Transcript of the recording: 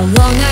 How long I